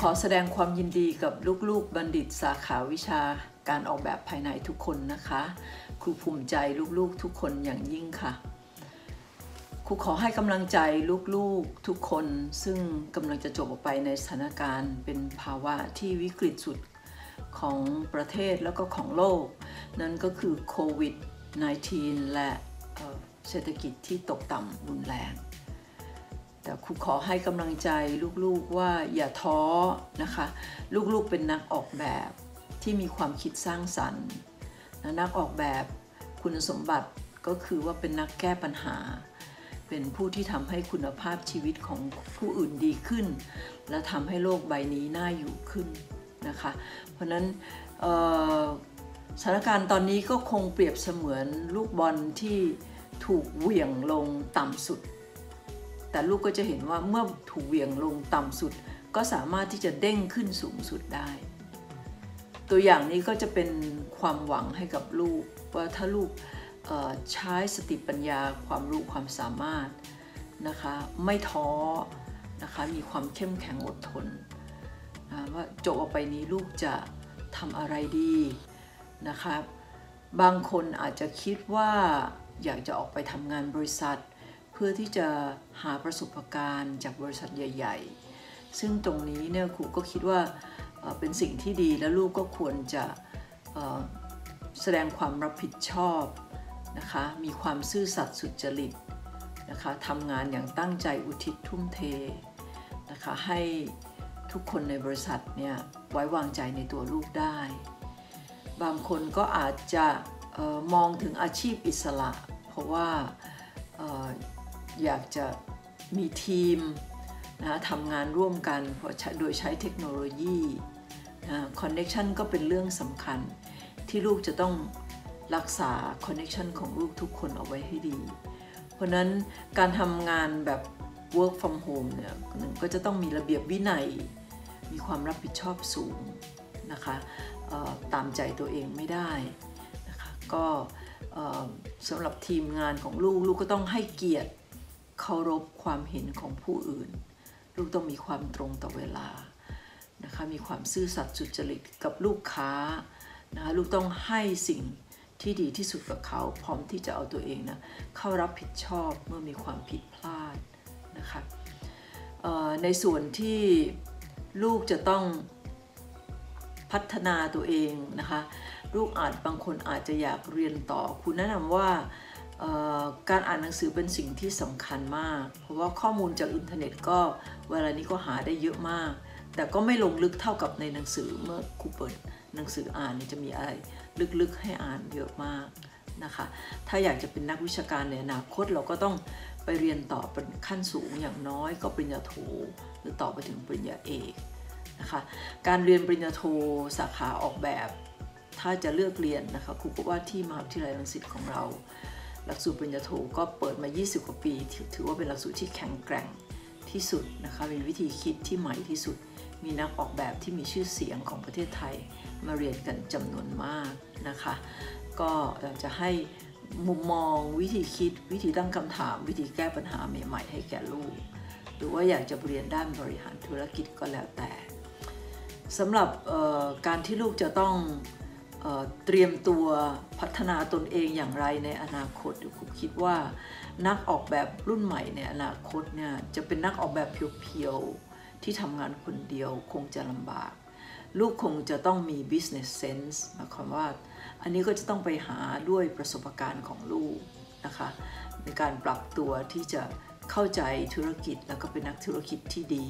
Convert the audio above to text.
ขอแสดงความยินดีกับลูกๆบัณฑิตสาขาวิชาการออกแบบภายในทุกคนนะคะ ครูภูมิใจลูกๆทุกคนอย่างยิ่งค่ะ ครูขอให้กำลังใจลูกๆทุกคน ซึ่งกำลังจะจบออกไปในสถานการณ์เป็นภาวะที่วิกฤตสุดของประเทศแล้วก็ของโลก นั่นก็คือโควิด -19 และเศรษฐกิจที่ตกต่ำรุนแรง แต่ครูขอให้กำลังใจลูกๆว่าอย่าท้อนะคะ ลูกๆเป็นนักออกแบบที่มีความคิดสร้างสรรค์นักออกแบบคุณสมบัติก็คือว่าเป็นนักแก้ปัญหา เป็นผู้ที่ทำให้คุณภาพชีวิตของผู้อื่นดีขึ้น และทำให้โลกใบนี้น่าอยู่ขึ้นนะคะ เพราะนั้นสถานการณ์ตอนนี้ก็คงเปรียบเสมือนลูกบอลที่ถูกเหวี่ยงลงต่ำสุด แต่ลูกก็จะเห็นว่าเมื่อถูกเหวี่ยงลงต่ำสุด ก็สามารถที่จะเด้งขึ้นสูงสุดได้ ตัวอย่างนี้ก็จะเป็นความหวังให้กับลูกว่าถ้าลูกใช้สติปัญญาความรู้ความสามารถนะคะไม่ท้อนะคะมีความเข้มแข็งอดทนนะว่าจบออกไปนี้ลูกจะทำอะไรดีนะคะบางคนอาจจะคิดว่าอยากจะออกไปทำงานบริษัท พื่อที่จะหาประสบการณ์จากบริษัทใหญ่ ๆ ซึ่งตรงนี้เนี่ยครูก็คิดว่าเป็นสิ่งที่ดีและลูกก็ควรจะแสดงความรับผิดชอบนะคะมีความซื่อสัตย์สุจริตนะคะทำงานอย่างตั้งใจอุทิศทุ่มเทนะคะให้ทุกคนในบริษัทเนี่ยไว้วางใจในตัวลูกได้ บางคนก็อาจจะออมองถึงอาชีพอิสระ เพราะว่า อยากจะมีทีมนะทำงานร่วมกันโดยใช้เทคโนโลยี connection ก็เป็นเรื่องสำคัญ ที่ลูกจะต้องรักษา connection ของลูกทุกคนเอาไว้ให้ดี เพราะนั้นการทำงานแบบ work from home เนี่ยหนึ่งก็จะต้องมีระเบียบวินัย มีความรับผิดชอบสูงนะคะตามใจตัวเองไม่ได้นะคะก็สำหรับทีมงานของลูกลูกก็ต้องให้เกียรติ เคารพความเห็นของผู้อื่น ลูกต้องมีความตรงต่อเวลานะคะมีความซื่อสัตย์สุจริตกับลูกค้านะคะลูกต้องให้สิ่งที่ดีที่สุดกับเขาพร้อมที่จะเอาตัวเองนะเข้ารับผิดชอบเมื่อมีความผิดพลาดนะคะในส่วนที่ลูกจะต้องพัฒนาตัวเองนะคะลูกอาจบางคนอาจจะอยากเรียนต่อ คุณแนะนำว่า การอ่านหนังสือเป็นสิ่งที่สำคัญมาก เพราะว่าข้อมูลจากอินเทอร์เน็ตก็เวลานี้ก็หาได้เยอะมาก แต่ก็ไม่ลงลึกเท่ากับในหนังสือเมื่อครูเปิดหนังสืออ่านจะมีอะไรลึกๆให้อ่านเยอะมากนะคะ ถ้าอยากจะเป็นนักวิชาการในอนาคตเราก็ต้องไปเรียนต่อเป็นขั้นสูงอย่างน้อยก็ปริญญาโทหรือต่อไปถึงปริญญาเอกนะคะการเรียนปริญญาโทสาขาออกแบบ ถ้าจะเลือกเรียนนะคะครูก็ว่าที่มหาวิทยาลัยรังสิตของเรา หลักสูตรปริญญาโทก็เปิดมา 20 กว่าปี ถือว่าเป็นหลักสูตรที่แข็งแกร่งที่สุดนะคะมีวิธีคิดที่ใหม่ที่สุด มีนักออกแบบที่มีชื่อเสียงของประเทศไทย มาเรียนกันจำนวนมากนะคะ ก็อยากจะให้มุมมองวิธีคิดวิธีตั้งคำถาม วิธีแก้ปัญหาใหม่ ๆ ให้แก่ลูก หรือว่าอยากจะเรียนด้านบริหารธุรกิจก็แล้วแต่สำหรับการที่ลูกจะต้อง เตรียมตัวพัฒนาตนเองอย่างไรในอนาคตเดี๋ยวคิดว่า นักออกแบบรุ่นใหม่ในอนาคตเนี่ยจะเป็นนักออกแบบเพียวๆที่ทำงานคนเดียวคงจะลำบาก ลูกคงจะต้องมี business sense หมายความว่า อันนี้ก็จะต้องไปหาด้วยประสบการณ์ของลูกนะคะในการปรับตัวที่จะเข้าใจธุรกิจแล้วก็เป็นนักธุรกิจที่ดี